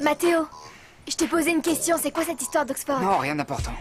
Mathéo, je t'ai posé une question, c'est quoi cette histoire d'Oxford? Non, rien d'important.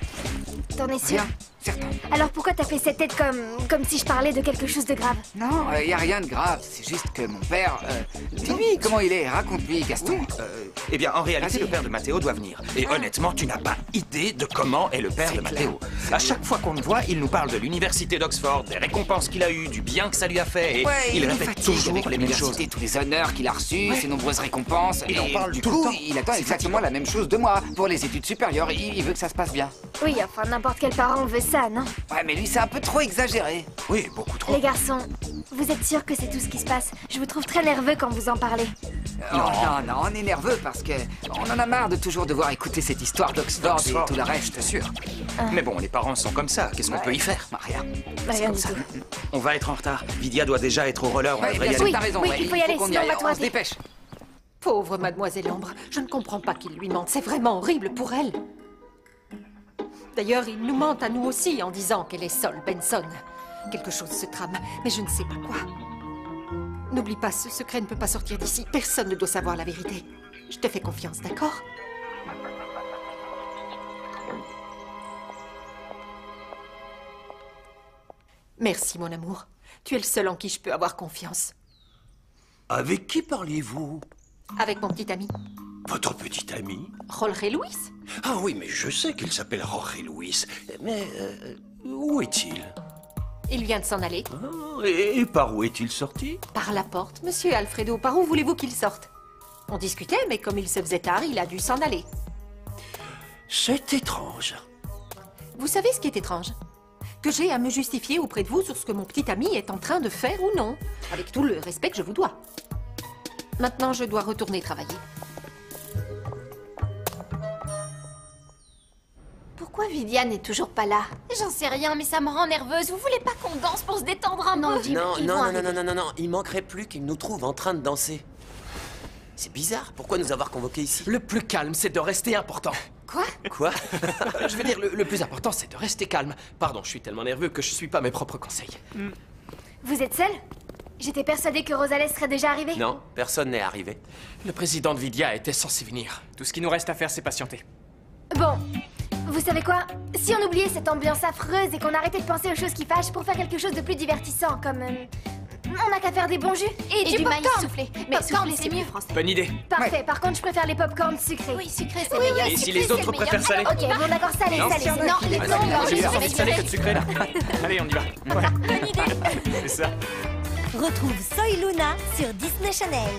T'en es sûr Rien, certain. Alors pourquoi t'as fait cette tête comme, comme si je parlais de quelque chose de grave Non, il y a rien de grave. C'est juste que mon père... Euh, Dis-lui comment il est. Raconte-lui, Gaston. Euh, Eh bien, en réalité, le père de Mathéo doit venir. Et honnêtement, tu n'as pas idée de comment est le père de. Mathéo. À chaque fois qu'on le voit, il nous parle de l'université d'Oxford, des récompenses qu'il a eues, du bien que ça lui a fait. Et ouais, il nous répète toujours avec les mêmes choses. tous les honneurs qu'il a reçus, ses nombreuses récompenses. Il en et parle du tout le coup, temps. il attend exactement la même chose de moi. Pour les études supérieures, il, il veut que ça se passe bien. Oui, enfin n'importe quel parent veut ça, non Ouais, mais lui, c'est un peu trop exagéré. Oui, beaucoup trop. Les garçons, vous êtes sûrs que c'est tout ce qui se passe? Je vous trouve très nerveux quand vous en parlez. Oh, non, non, on est nerveux parce que on en a marre de toujours devoir écouter cette histoire d'Oxford et tout le Je reste. t'assure. Mais bon, les parents sont comme ça. Qu'est-ce qu'on Ouais. peut y faire? Bah, rien. Bah, rien du ça. tout. On va être en retard. Vidia doit déjà être au roller. On Ouais, devrait y aller. sûr, t'as raison. oui, ouais, il faut y aller, sinon on va on se dépêche. Pauvre mademoiselle Ambre, je ne comprends pas qu'il lui mente. C'est vraiment horrible pour elle. D'ailleurs, il nous ment à nous aussi en disant qu'elle est Sol Benson. Quelque chose se trame, mais je ne sais pas quoi. N'oublie pas, ce secret ne peut pas sortir d'ici. Personne ne doit savoir la vérité. Je te fais confiance, d'accord? Merci, mon amour. Tu es le seul en qui je peux avoir confiance. Avec qui parliez-vous? Avec mon petit ami, Votre petit ami Jorge Luis. Ah oui, mais je sais qu'il s'appelle Jorge Luis. Mais euh, où est-il? Il vient de s'en aller. Ah, et, et par où est-il sorti? Par la porte, monsieur Alfredo. Par où voulez-vous qu'il sorte? On discutait, mais comme il se faisait tard, il a dû s'en aller. C'est étrange. Vous savez ce qui est étrange? Que j'ai à me justifier auprès de vous sur ce que mon petit ami est en train de faire ou non, avec tout le respect que je vous dois. Maintenant, je dois retourner travailler. Pourquoi Vivian n'est toujours pas là J'en sais rien, mais ça me rend nerveuse. Vous voulez pas qu'on danse pour se détendre un Non, peu Jim, Non, non, non, arriver. non, non, non, non, il manquerait plus qu'il nous trouve en train de danser. C'est bizarre, pourquoi nous avoir convoqués ici Le plus calme, c'est de rester important. Quoi Quoi Je veux dire, le, le plus important, c'est de rester calme. Pardon, je suis tellement nerveux que je suis pas mes propres conseils. Vous êtes seul J'étais persuadée que Rosales serait déjà arrivé. Non, personne n'est arrivé. Le président de Vidia était censé venir. Tout ce qui nous reste à faire, c'est patienter. Bon, vous savez quoi? Si on oubliait cette ambiance affreuse et qu'on arrêtait de penser aux choses qui fâchent pour faire quelque chose de plus divertissant, comme... euh, on n'a qu'à faire des bons jus Et, du, maïs popcorn. soufflé. Mais Popcorn, soufflé, c'est mieux. Bonne idée. Parfait, par contre, je préfère les popcorn sucrés. Oui, sucré, c'est meilleur. Et si les autres le préfèrent salé Ok, bon d'accord, salé, Non, salé. Non, les Ah, non, non, j'ai suis envie de salé que de sucré là. Allez, on y va. Ouais. Bonne idée. C'est ça. Retrouve Soy Luna sur Disney Channel.